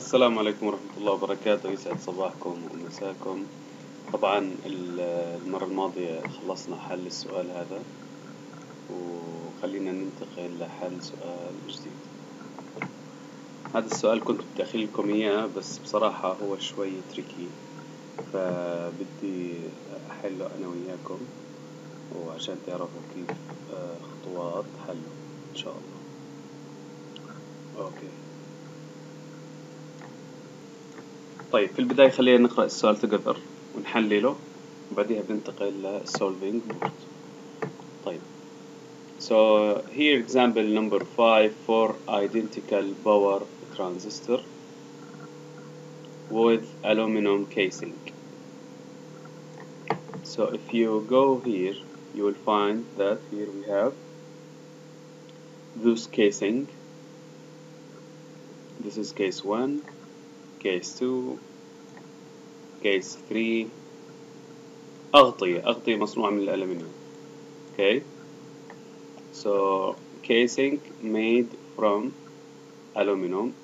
السلام عليكم ورحمة الله وبركاته. يسعد صباحكم ومساكم. طبعا ال- المرة الماضية خلصنا حل السؤال هذا وخلينا ننتقل لحل سؤال جديد. هذا السؤال كنت بدي لكم إياه بس بصراحة هو شوي تريكي فبدي أحله أنا وياكم وعشان تعرفوا كيف آه، خطوات حله إن شاء الله. أوكي. طيب في البداية خلينا نقرأ السؤال together ونحلله وبعديها بننتقل للsolving mode طيب so here example number 5 for identical power transistor with aluminum casing so if you go here you will find that here we have this casing this is case 1 case 2 case 3 أغطية أغطية مصنوعة من الألمنيوم. Okay. So casing made from aluminum.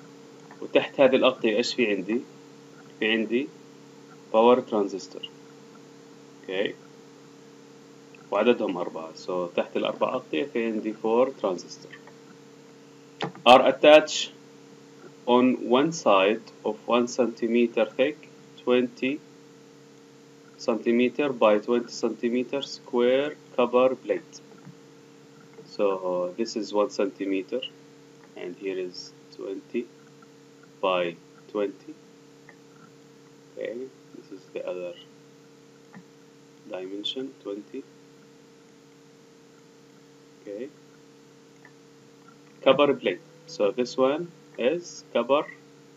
وتحت هذه الأغطية إيش في عندي؟ في عندي power transistor. Okay. وعددهم أربعة. So تحت الأربع أغطية في عندي four transistor. Are attached on one side of 1 centimeter thick 20 centimeter by 20 centimeter square cover plate so this is 1 centimeter and here is 20 by 20 okay this is the other dimension 20 okay. Copper plate so this one is copper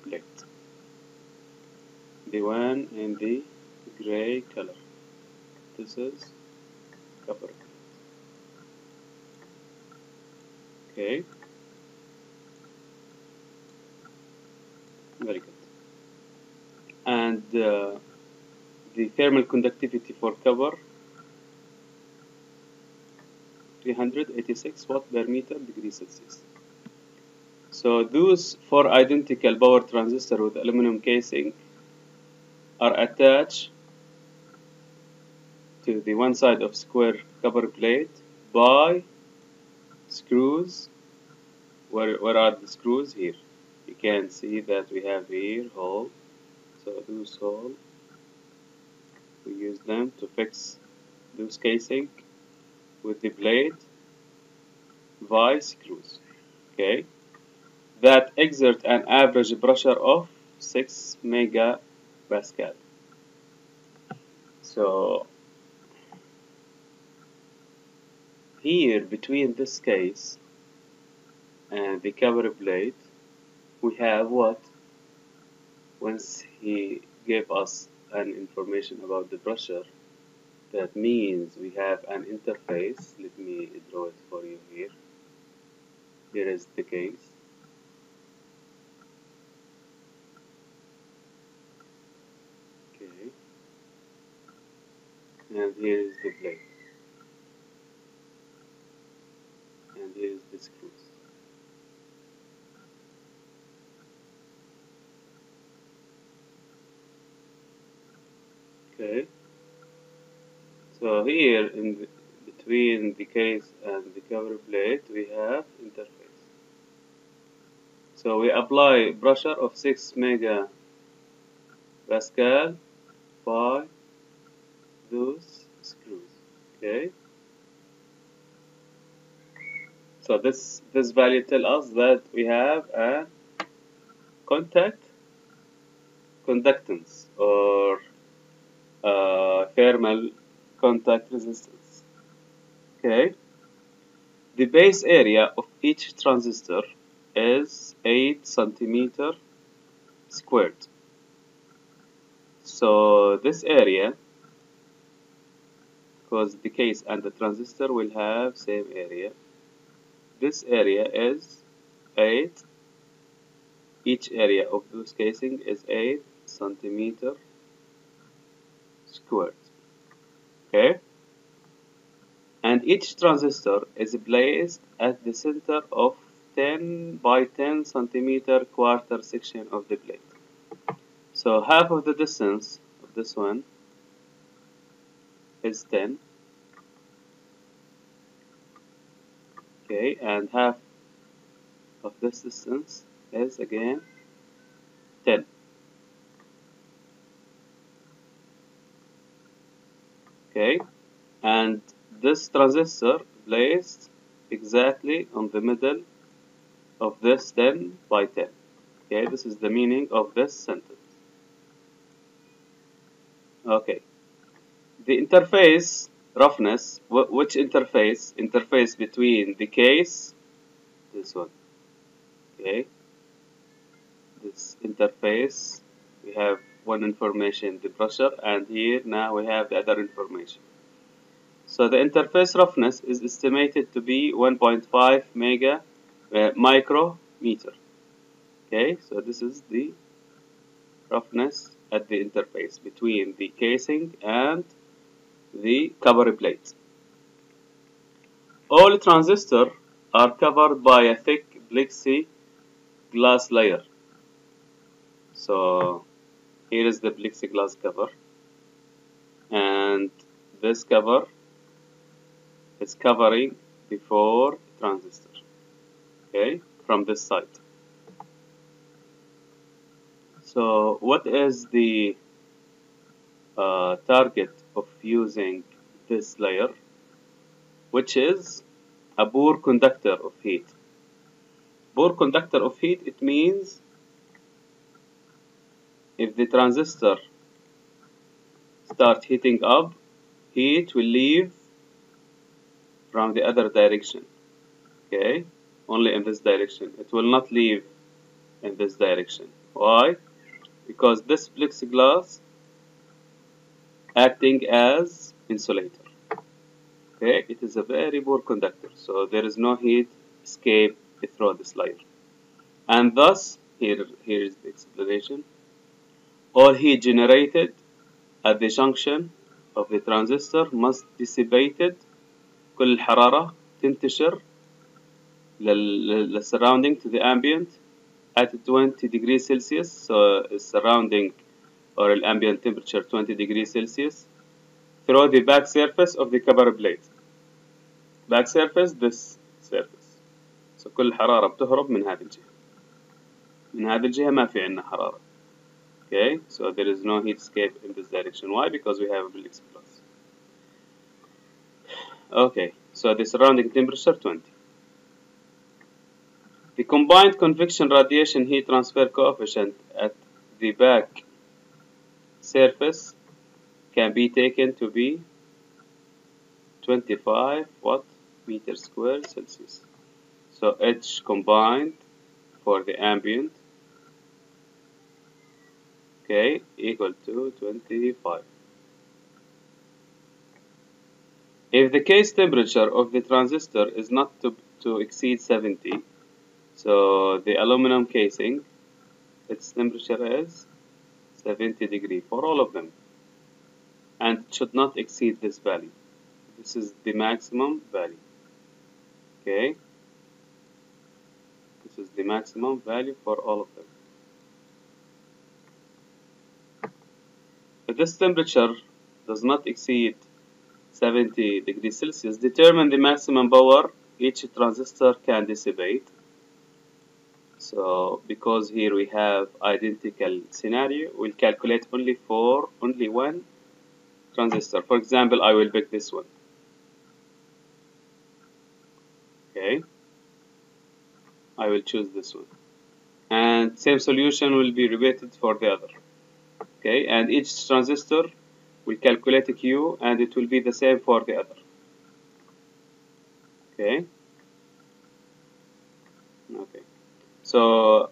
plate the one in the gray color. This is copper plate okay. Very good. And uh, the thermal conductivity for copper 386 watt per meter degree Celsius so those four identical power transistor with aluminum casing are attached to the one side of square copper plate by screws. Where, where are the screws? Here. You can see that we have here hole. So those hole, we use them to fix those casing with the blade by screws. Okay that exert an average pressure of 6 megapascal. So here between this case and the cover plate we have what? Once he gave us an information about the pressure that means we have an interface. Let me draw it for you here. Here is the case Okay. And here is the blade. And here is the screws. Okay. So here in the, between the case and the cover plate we have interface. So we apply pressure of 6 mega Pascal by those screws. Okay. So this this value tell us that we have a contact conductance or thermal contact resistance. Okay. The base area of each transistor is 8 centimeter squared. So this area, because the case and the transistor will have same area, this area is 8, each area of this casing is 8 centimeter squared. Okay? And each transistor is placed at the center of 10 by 10 centimeter quarter section of the plate. So half of the distance of this one is 10. Okay, and half of this distance is again 10. Okay, and this transistor placed exactly on the middle of this 10 by 10. Okay, this is the meaning of this sentence. Okay, the interface roughness, which interface? Interface between the case, this one, okay, this interface, we have one information, the pressure, and here now we have the other information. So the interface roughness is estimated to be 1.5 mega uh, micrometer. Okay, so this is the roughness at the interface between the casing and the cover plate. All transistors are covered by a thick plexi glass layer. So here is the plexiglass cover and this cover is covering the four transistor okay from this side so what is the uh, target of using this layer which is a poor conductor of heat. Poor conductor of heat it means if the transistor start heating up heat will leave from the other direction okay? Only in this direction. It will not leave in this direction. Why? Because this plexiglass acting as insulator okay it is a very poor conductor so there is no heat escape through this layer and thus here here is the explanation all heat generated at the junction of the transistor must dissipated كل الحرارة تنتشر للsurrounding to the ambient at 20 degrees Celsius so surrounding or ambient temperature 20 degrees Celsius through the back surface of the cover plate back surface this surface so كل الحرارة بتهرب من هذه الجهة من هذه الجهة ما في عندنا حرارة okay so there is no heat escape in this direction why because we have a plexiglass okay so the surrounding temperature 20 the combined convection radiation heat transfer coefficient at the back surface can be taken to be 25 watt meter square Celsius. So H combined for the ambient okay equal to 25 if the case temperature of the transistor is not to, to exceed 70 so the aluminum casing its temperature is 70 degree for all of them and should not exceed this value. This is the maximum value. Okay? This is the maximum value for all of them. If this temperature does not exceed 70 degrees Celsius determine the maximum power each transistor can dissipate so because here we have identical scenario we'll calculate only for only one transistor. For example I will pick this one. Okay. I will choose this one. And same solution will be repeated for the other. Okay. And each transistor will calculate a Q and it will be the same for the other. Okay so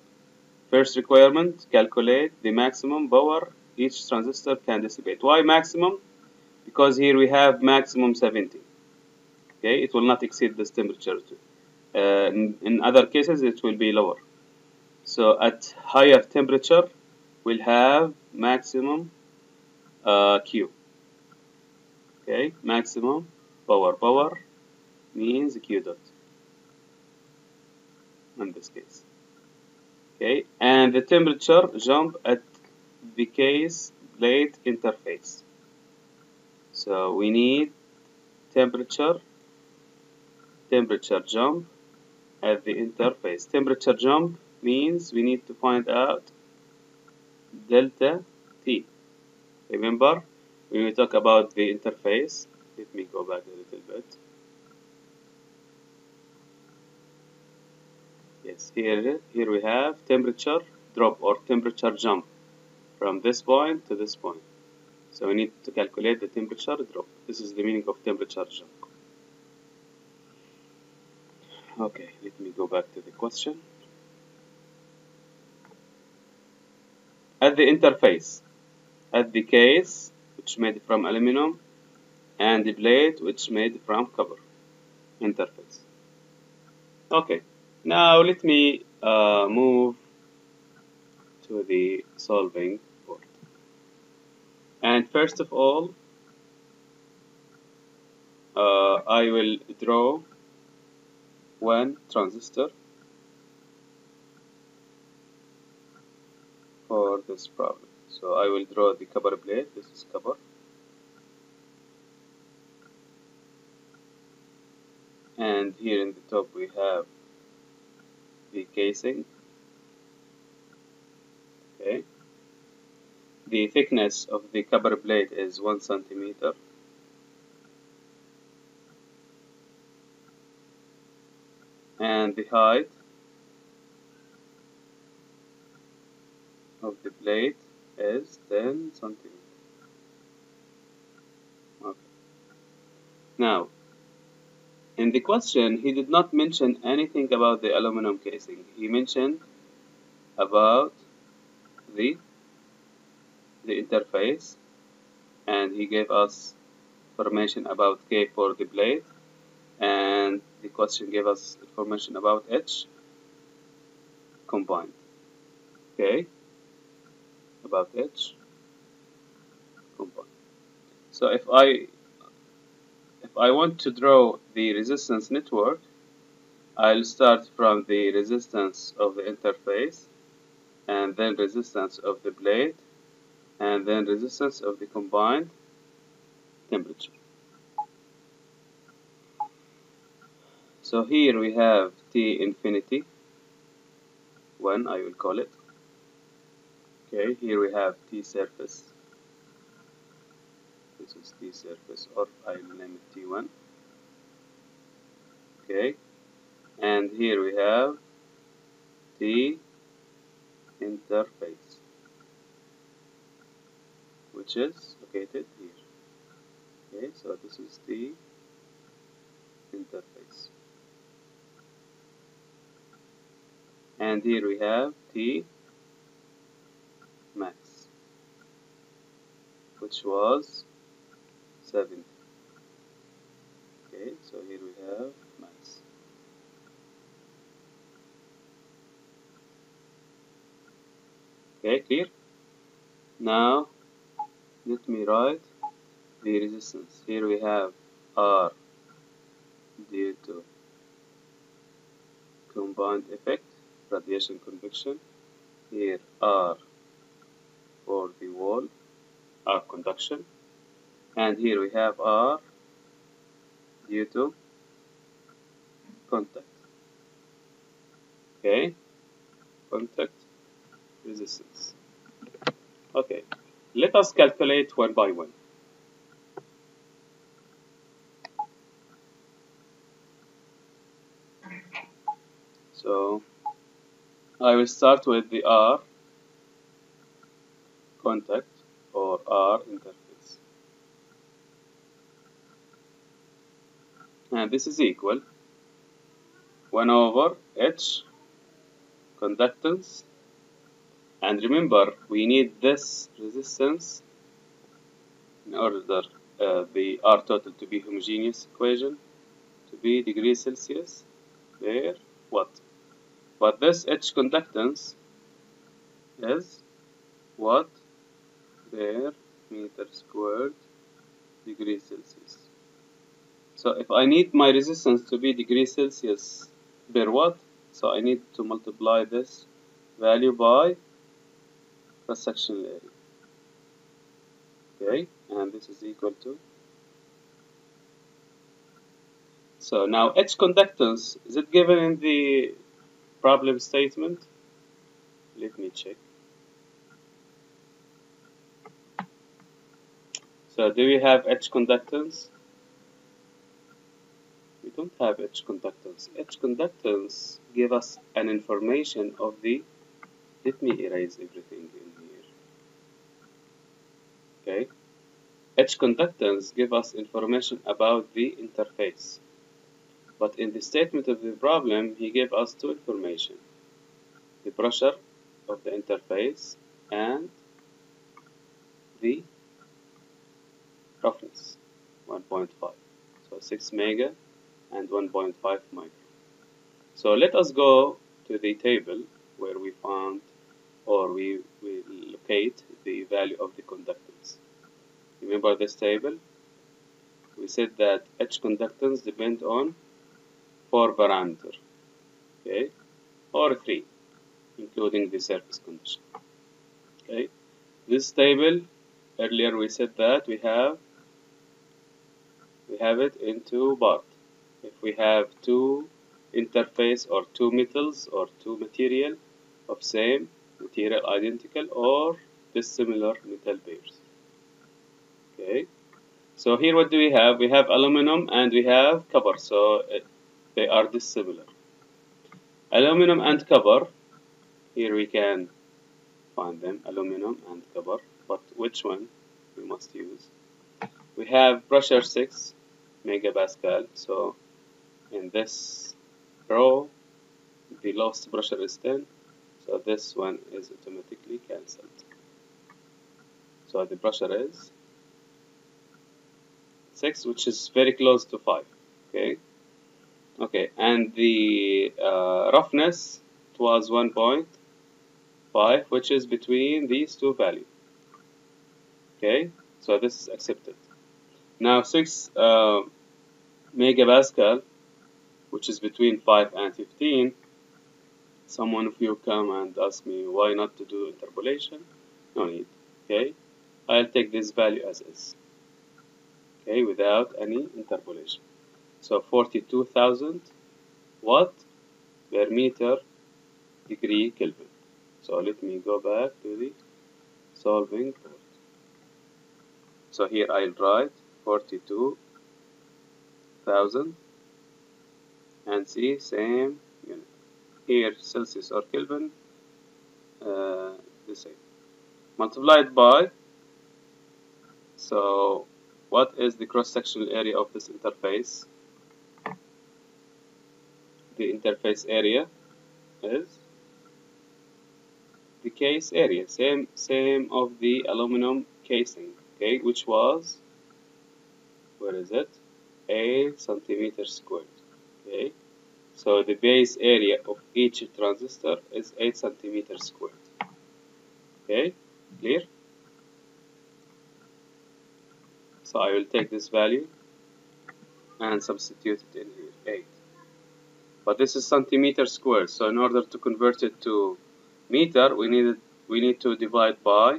first requirement calculate the maximum power each transistor can dissipate why maximum because here we have maximum 70 okay it will not exceed this temperature too. Uh, in, in other cases it will be lower so at higher temperature we'll have maximum uh, Q. Okay, maximum power. Power means Q dot. in this case. Okay, and the temperature jump at the case plate interface. So we need temperature temperature jump at the interface. Temperature jump means we need to find out delta T. Remember, when we talk about the interface, let me go back a little bit. Yes, here, here we have temperature drop or temperature jump from this point to this point. So we need to calculate the temperature drop. This is the meaning of temperature jump. Okay, let me go back to the question. At the interface, at the case, which made from aluminum, and the blade, which made from copper. Interface. Okay, now let me uh, move to the solving board. And first of all, uh, I will draw one transistor for this problem. So I will draw the cover plate. This is cover. And here in the top we have the casing. Okay. The thickness of the cover plate is one centimeter. And the height of the plate is 10 centimeters. Okay. Now, in the question, he did not mention anything about the aluminum casing. He mentioned about the the interface and he gave us information about K for the blade and the question gave us information about H combined. Okay, about H combined. So if I I want to draw the resistance network, I'll start from the resistance of the interface and then resistance of the blade and then resistance of the combined temperature. So here we have T infinity 1 I will call it. Okay, here we have T surface. This is T surface or I will name it T1. Okay, and here we have T interface which is located here. Okay, so this is the interface. And here we have T max, which was 70. Okay, so here we have max. Okay, clear? Now let me write the resistance. Here we have R due to combined effect, radiation convection. Here R for the wall, R conduction. And here we have R to contact. Okay, contact resistance. Okay. Let us calculate one by one. So I will start with the R contact or R interface. And this is equal. 1 over H conductance. And remember we need this resistance in order uh, the R total to be homogeneous equation to be degrees Celsius. There what? But this H conductance is what? There meter squared degrees Celsius so if I need my resistance to be degrees Celsius per watt so I need to multiply this value by cross sectional area okay and this is equal to? So now H conductance is it given in the problem statement? Let me check. So do we have H conductance don't have H conductance. H conductance give us an information of the let me erase everything in here. okay? H conductance give us information about the interface. But in the statement of the problem he gave us two information. The pressure of the interface and the roughness 1.5 so 6 mega and 1.5 micro so let us go to the table where we found or we, we locate the value of the conductance. Remember this table? We said that H conductance depend on four parameter, okay, or three, including the surface condition. Okay, this table earlier we said that we have we have it in two. If we have two interface or two metals or two material of same material identical or dissimilar metal pairs. Okay, so here what do we have? We have aluminum and we have copper, so it, they are dissimilar. Aluminum and copper, here we can find them, aluminum and copper, but which one we must use? We have pressure 6 megapascal, so in this row the lowest pressure is 10 so this one is automatically cancelled. So the pressure is 6 which is very close to 5 okay? Okay and the uh, roughness was 1.5 which is between these two values okay? So this is accepted. Now 6 uh, megapascal which is between 5 and 15 someone of you come and ask me why not to do interpolation? No need okay? I'll take this value as is okay without any interpolation. So 42,000 watt per meter degree Kelvin. So let me go back to the solving board so here I'll write 42,000 and see same unit here Celsius or Kelvin uh, the same. Multiplied by so what is the cross-sectional area of this interface? The interface area is the case area same same of the aluminum casing okay which was where is it? 8 centimeter squared okay. So the base area of each transistor is 8 centimeters squared okay clear? So I will take this value and substitute it in here 8 but this is centimeter squared so in order to convert it to meter we need we need to divide by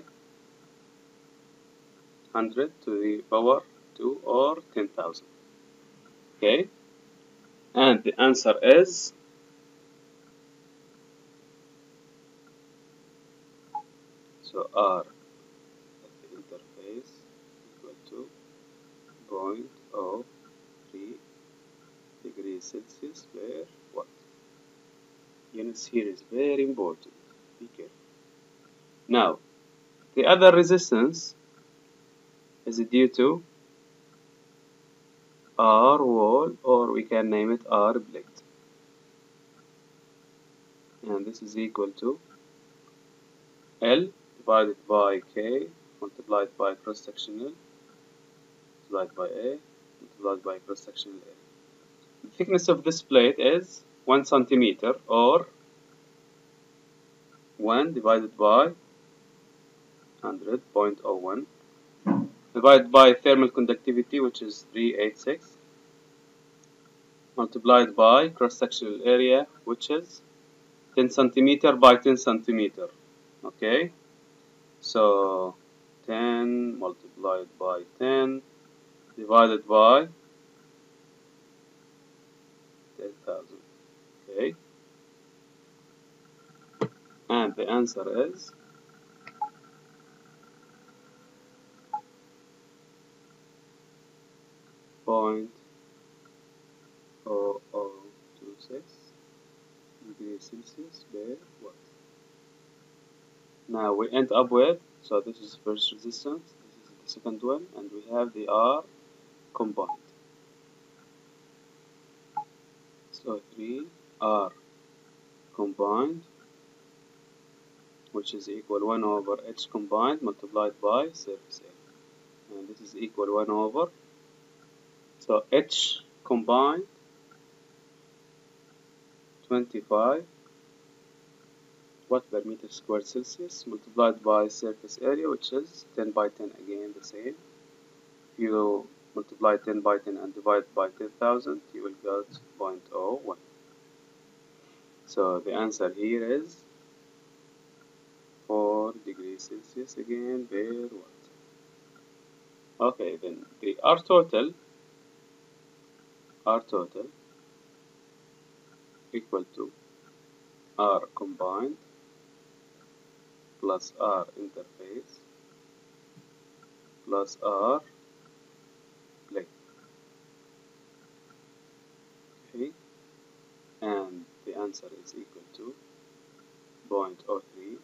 100 to the power 2 or 10,000 okay and the answer is so R at the interface equal to point of 3 degrees Celsius per watt. Units here is very important. Be careful. Now, the other resistance is due to R wall or we can name it R plate and this is equal to L divided by K multiplied by cross sectional multiplied by A multiplied by cross sectional area. The thickness of this plate is 1 centimeter or 1 divided by 100.01 divided by thermal conductivity which is 386 multiplied by cross-sectional area which is 10 centimeter by 10 centimeter okay? So 10 multiplied by 10 divided by 10,000 okay? And the answer is point oh oh two six degrees Celsius per watt. Now we end up with so this is first resistance, this is the second one, and we have the R combined. So three R combined which is equal 1 over h combined multiplied by surface area and this is equal 1 over so h combined 25 watt per meter squared Celsius multiplied by surface area which is 10 by 10 again the same if you multiply 10 by 10 and divide by 10,000 you will get 0.01 so the answer here is 4 degrees Celsius again per watt. Okay, then the R total, R total equal to R combined plus R interface plus R plate. Okay, and the answer is equal to 0.03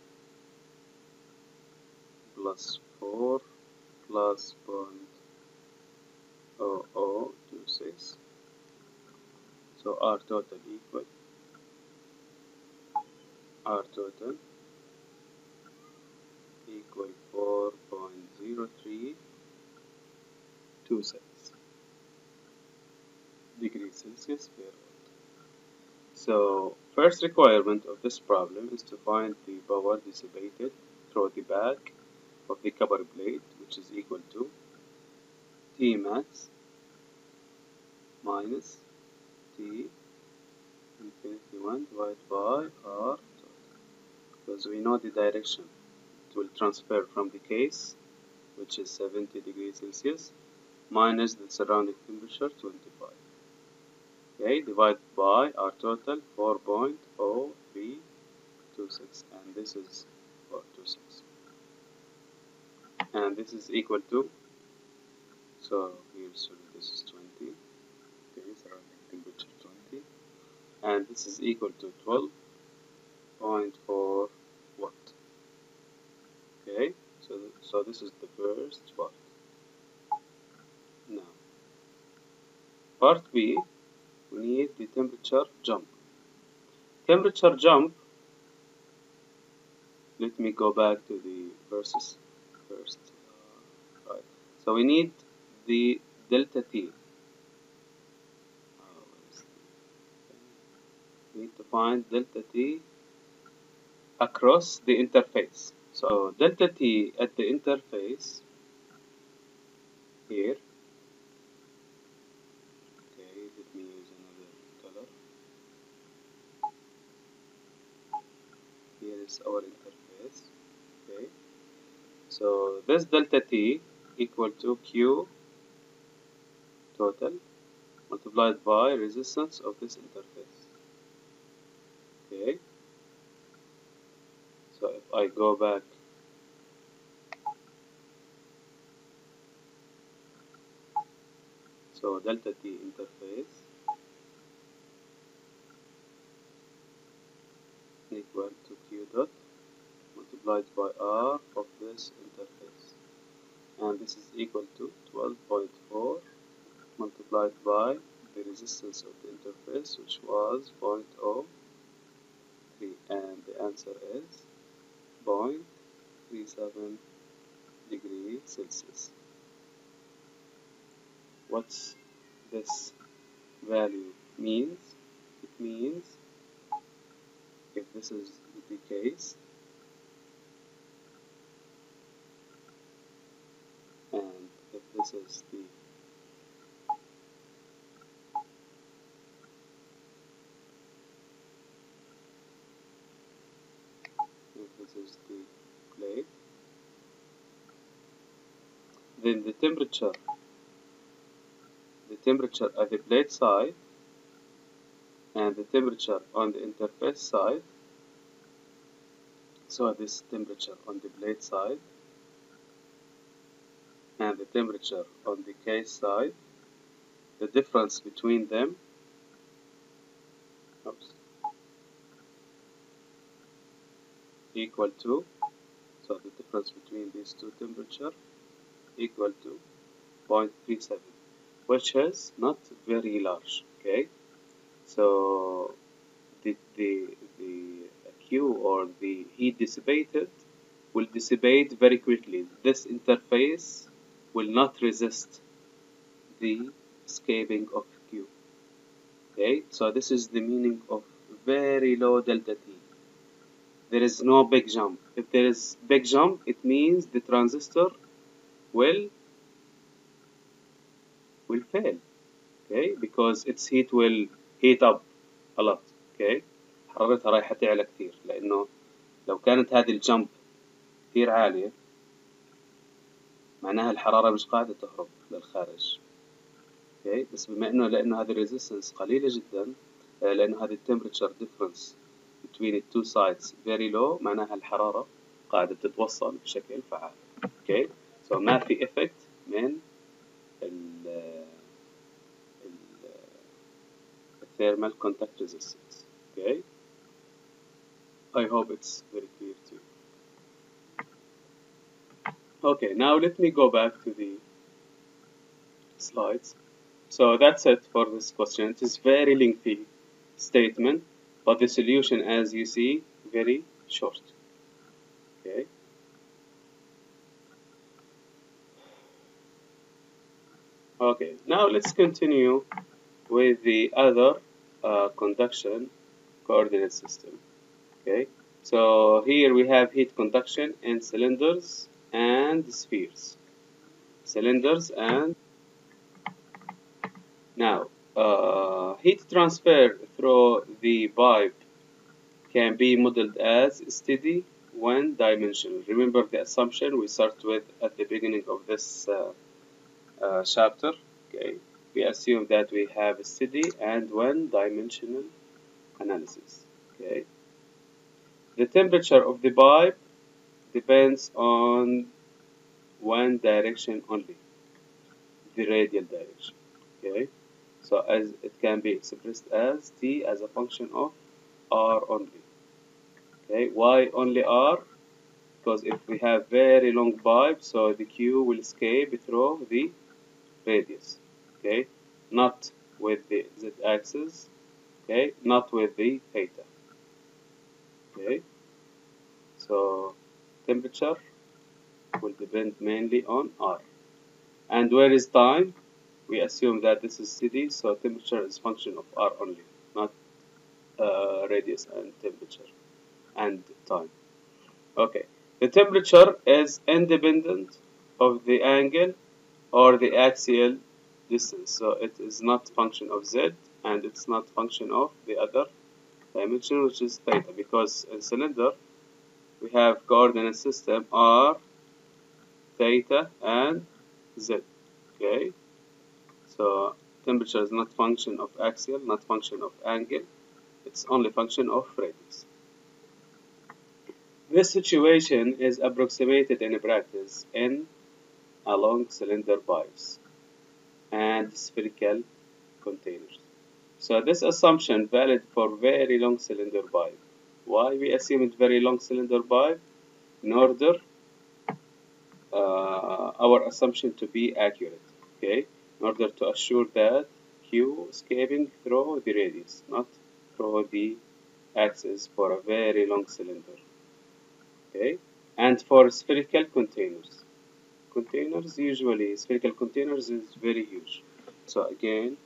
plus 4 plus point oh oh two six. So R total equal R total equal 4.0326 degrees Celsius per watt. So first requirement of this problem is to find the power dissipated through the back of the copper plate which is equal to T max minus T infinity 1 divided by R because we know the direction will transfer from the case which is 70 degrees Celsius minus the surrounding temperature 25 okay divided by R total 4.0326 and this is 426 and this is equal to so here sorry this is 20 okay surrounding temperature 20 and this is equal to 12.4 watt okay so this is the first part now part B we need the temperature jump temperature jump let me go back to the verses first. Uh, right. So we need the delta t. Uh, we need to find delta t across the interface. So delta t at the interface here. Okay, let me use another color. Here is our interface. Okay. So this delta T equal to Q total multiplied by resistance of this interface. Okay. I go back. So delta T interface equal to Q dot multiplied by R of this interface. And this is equal to 12.4 multiplied by the resistance of the interface which was 0.03 and the answer is 0.37 degree Celsius. What's this value means? It means if this is the case and if this is the then the temperature the temperature at the plate side and the temperature on the interface side. So this temperature on the plate side and the temperature on the case side the difference between them. Oops, equal to so the difference between these two temperature equal to 0.37 which is not very large okay? So the the the Q or the heat dissipated will dissipate very quickly. This interface will not resist the escaping of Q okay? So this is the meaning of very low delta T. There is no big jump. If there is big jump it means the transistor will will fail okay because its heat will heat up a lot okay حرارتها رايحة تعلى كتير لأنه لو كانت هذه الجمب كتير عالية معناها الحرارة مش قاعدة تهرب للخارج okay. بس بما إنه لأنه هذه الريزيستنس قليلة جدا لأنه هذه التمبرتشر ديفرنس between the two sides very low معناها الحرارة قاعدة تتوصل بشكل فعال okay. so ما في effect من ال thermal contact resistance okay I hope it's very clear to you okay now let me go back to the slides so that's it for this question it is very lengthy statement but the solution as you see very short okay Okay now let's continue with the other uh, conduction coordinate system. Okay so here we have heat conduction in cylinders and spheres. Cylinders and now uh, heat transfer through the pipe can be modeled as steady one dimensional remember the assumption we start with at the beginning of this uh, uh, chapter. Okay. We assume that we have a steady and one dimensional analysis. Okay. The temperature of the pipe depends on one direction only. The radial direction. Okay. So as it can be expressed as t as a function of r only. Okay. Why only r because if we have very long pipe so the q will escape through the radius okay? Not with the z-axis okay? Not with the theta okay? So temperature will depend mainly on r. And where is time? We assume that this is steady so temperature is function of r only not uh, radius and temperature and time. Okay. The temperature is independent of the angle or the axial distance so it is not function of z and it's not function of the other dimension which is theta because in cylinder we have coordinate system r theta and z okay? So temperature is not function of axial not function of angle it's only function of radius. This situation is approximated in practice in along cylinder pipes and spherical containers. So this assumption valid for very long cylinder pipe. Why we assume it very long cylinder pipe? In order uh, our assumption to be accurate. Okay, in order to assure that Q escaping through the radius, not through the axis for a very long cylinder. Okay, and for spherical containers containers usually spherical containers is very huge. So again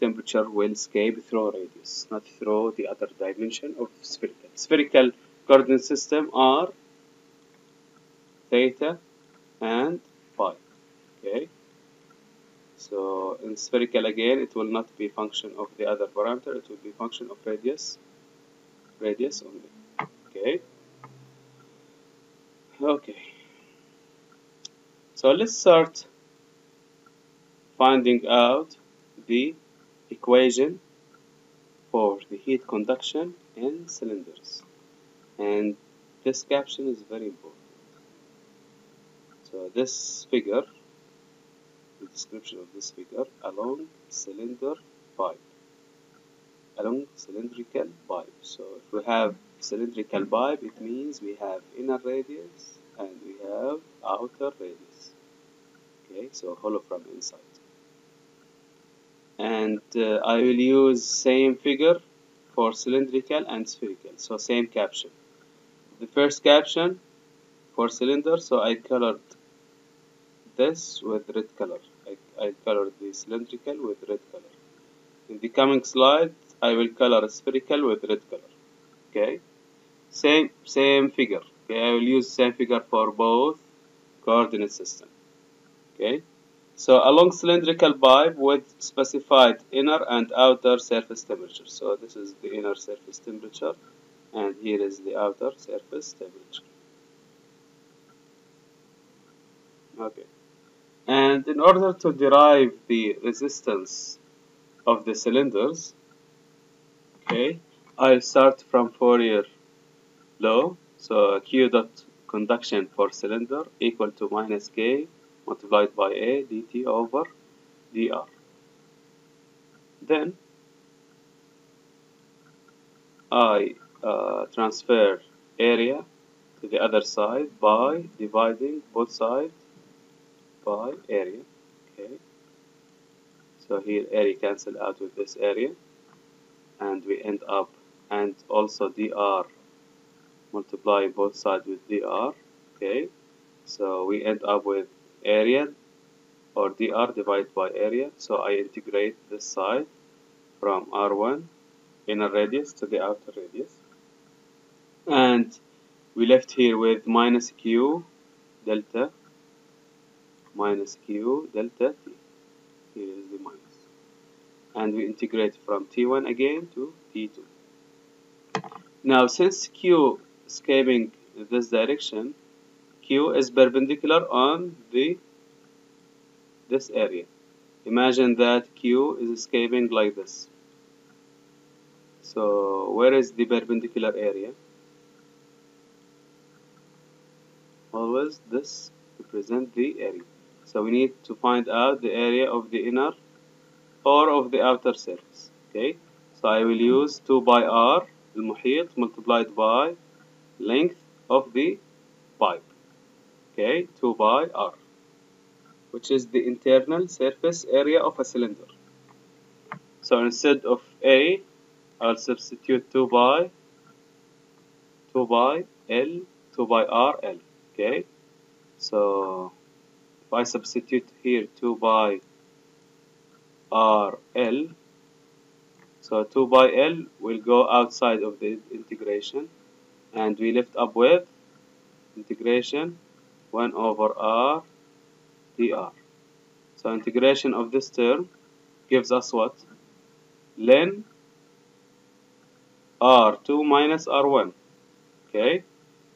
temperature will escape through radius not through the other dimension of spherical. Spherical coordinate system are theta and phi okay? So in spherical again it will not be function of the other parameter it will be function of radius radius only okay? Okay so let's start finding out the equation for the heat conduction in cylinders. And this caption is very important. So this figure the description of this figure along cylinder pipe. Along cylindrical pipe. So if we have cylindrical pipe it means we have inner radius and we have outer radius. Okay so hollow from inside. And uh, I will use same figure for cylindrical and spherical. So same caption. The first caption for cylinder so I colored this with red color. I, I colored the cylindrical with red color. In the coming slide I will color spherical with red color. Okay? Same same figure okay I will use same figure for both coordinate system okay so along cylindrical pipe with specified inner and outer surface temperature. So this is the inner surface temperature and here is the outer surface temperature. Okay. And in order to derive the resistance of the cylinders, okay, I start from Fourier law. So Q dot conduction for cylinder equal to minus K multiplied by A dt over dr. Then I uh, transfer area to the other side by dividing both sides by area. Okay. So here area cancel out with this area and we end up and also dr multiply both sides with dr. Okay. So we end up with area or dr divided by area so I integrate this side from r1 inner radius to the outer radius and we left here with minus q delta minus q delta t here is the minus and we integrate from t1 again to t2 now since q escaping this direction Q is perpendicular on the this area. Imagine that Q is escaping like this. So where is the perpendicular area? Always this represent the area. So we need to find out the area of the inner or of the outer surface. Okay. So I will use 2 by r المحيط multiplied by length of the pipe. Okay 2 by r which is the internal surface area of a cylinder. So instead of a I'll substitute 2 by 2 by L 2 by R L okay so if I substitute here 2 by R L so 2 by L will go outside of the integration and we left up with integration 1 over r dr. So integration of this term gives us what? Ln r2 minus r1. Okay?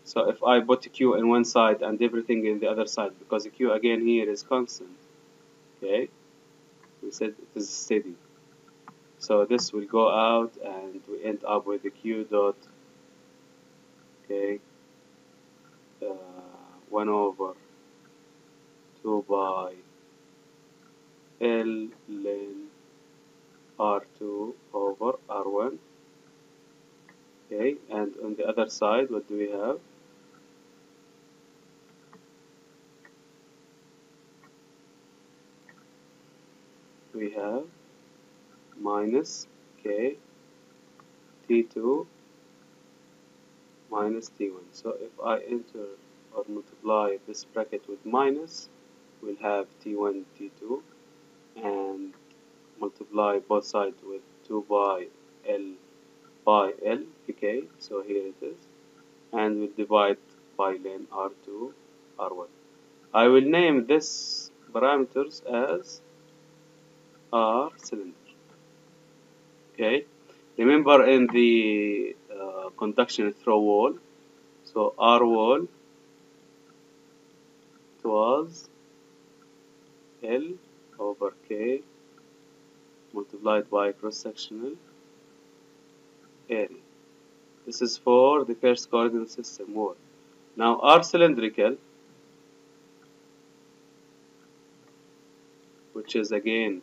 So if I put q in one side and everything in the other side, because the q again here is constant. Okay? We said it is steady. So this will go out and we end up with the q dot okay uh, 1 over 2 by L ln R2 over R1 okay and on the other side what do we have? We have minus K T2 minus T1 so if I enter or multiply this bracket with minus we'll have t1 t2 and multiply both sides with 2 by l by l okay so here it is and we'll divide by ln r2 r1 I will name this parameters as r cylinder. Okay? Remember in the conduction through wall so r wall was L over K multiplied by cross-sectional area. This is for the first coordinate system wall. Now R cylindrical, which is again,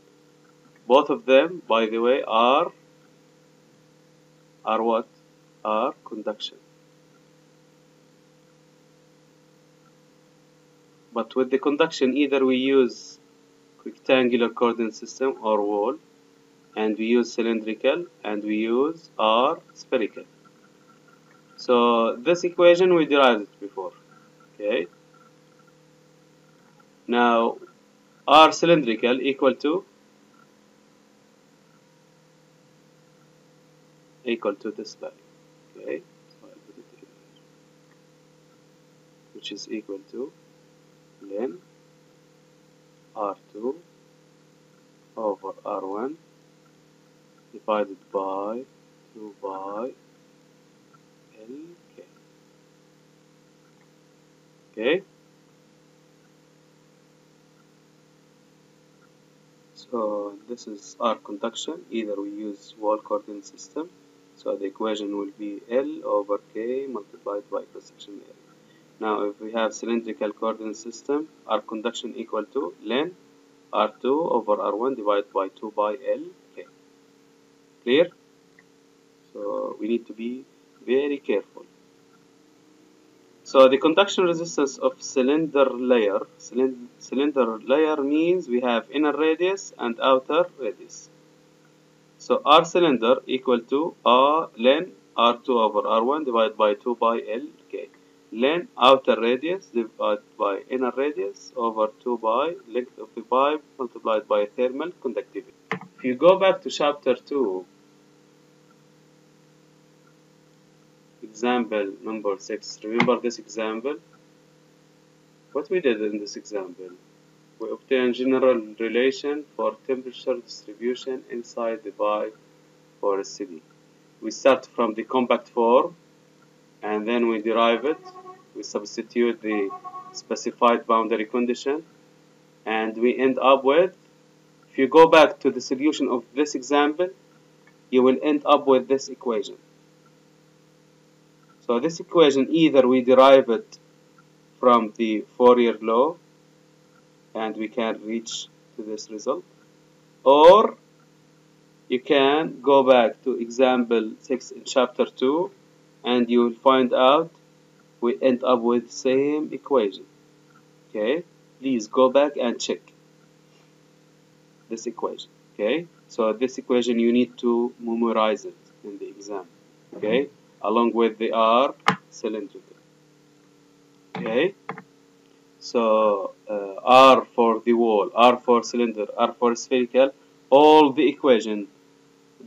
both of them, by the way, are are what? Are conduction. But with the conduction, either we use rectangular coordinate system or wall, and we use cylindrical, and we use R spherical. So this equation we derived it before. Okay. Now R cylindrical equal to equal to this value. Okay. So I'll put it here. Which is equal to len R2 over R1 divided by 2 by LK. Okay. So this is our conduction. Either we use wall coordinate system. So the equation will be L over K multiplied by cross-section area. Now if we have cylindrical coordinate system, our conduction equal to len R2 over R1 divided by 2 by LK. Clear? So we need to be very careful. So the conduction resistance of cylinder layer, cylinder layer means we have inner radius and outer radius. So R cylinder equal to uh, R len R2 over R1 divided by 2 by LK. Len outer radius divided by inner radius over 2 by length of the pipe multiplied by thermal conductivity. If you go back to chapter 2, example number 6, remember this example? What we did in this example? We obtained general relation for temperature distribution inside the pipe for a city. We start from the compact form and then we derive it. We substitute the specified boundary condition and we end up with if you go back to the solution of this example you will end up with this equation. So this equation either we derive it from the Fourier law and we can reach to this result or you can go back to example 6 in chapter 2 and you will find out we end up with same equation okay please go back and check this equation okay so this equation you need to memorize it in the exam okay along with the R cylindrical okay so uh, R for the wall R for cylinder R for spherical all the equation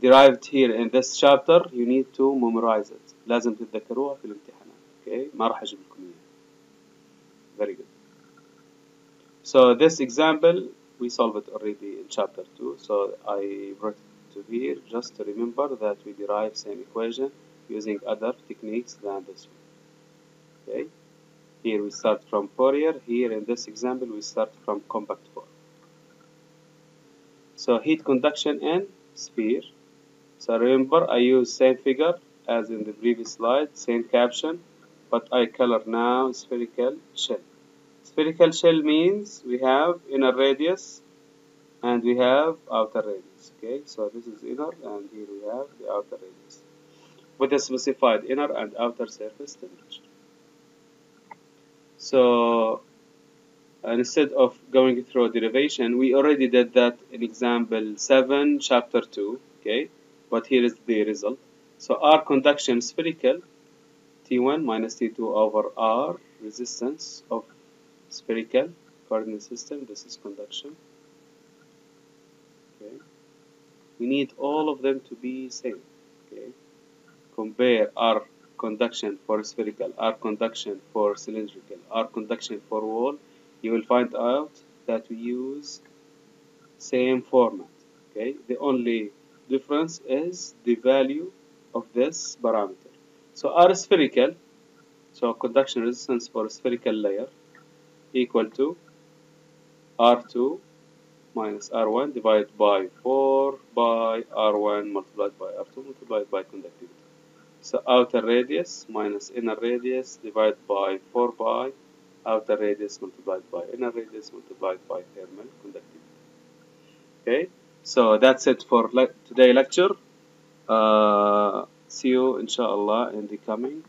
derived here in this chapter you need to memorize it لازم تتذكروها في الامتحانات okay ما راح اجيب لكم very good so this example we solved it already in chapter 2 so I brought it to here just to remember that we derive same equation using other techniques than this one okay here we start from Fourier here in this example we start from compact form so heat conduction in sphere so remember I use same figure as in the previous slide same caption but I color now spherical shell. Spherical shell means we have inner radius and we have outer radius okay? So this is inner and here we have the outer radius with a specified inner and outer surface temperature. So uh, instead of going through derivation we already did that in example 7 chapter 2 okay? But here is the result. So R conduction spherical T1 minus T2 over R resistance of spherical coordinate system this is conduction. Okay. We need all of them to be same. Okay. Compare R conduction for spherical R conduction for cylindrical R conduction for wall. You will find out that we use same format. Okay. The only difference is the value of this parameter so R spherical so conduction resistance for a spherical layer equal to R2 minus R1 divided by 4 by R1 multiplied by R2 multiplied by conductivity. So outer radius minus inner radius divided by 4 by outer radius multiplied by inner radius multiplied by thermal conductivity. Okay, so that's it for le today lecture. Uh, see you inshallah in the coming.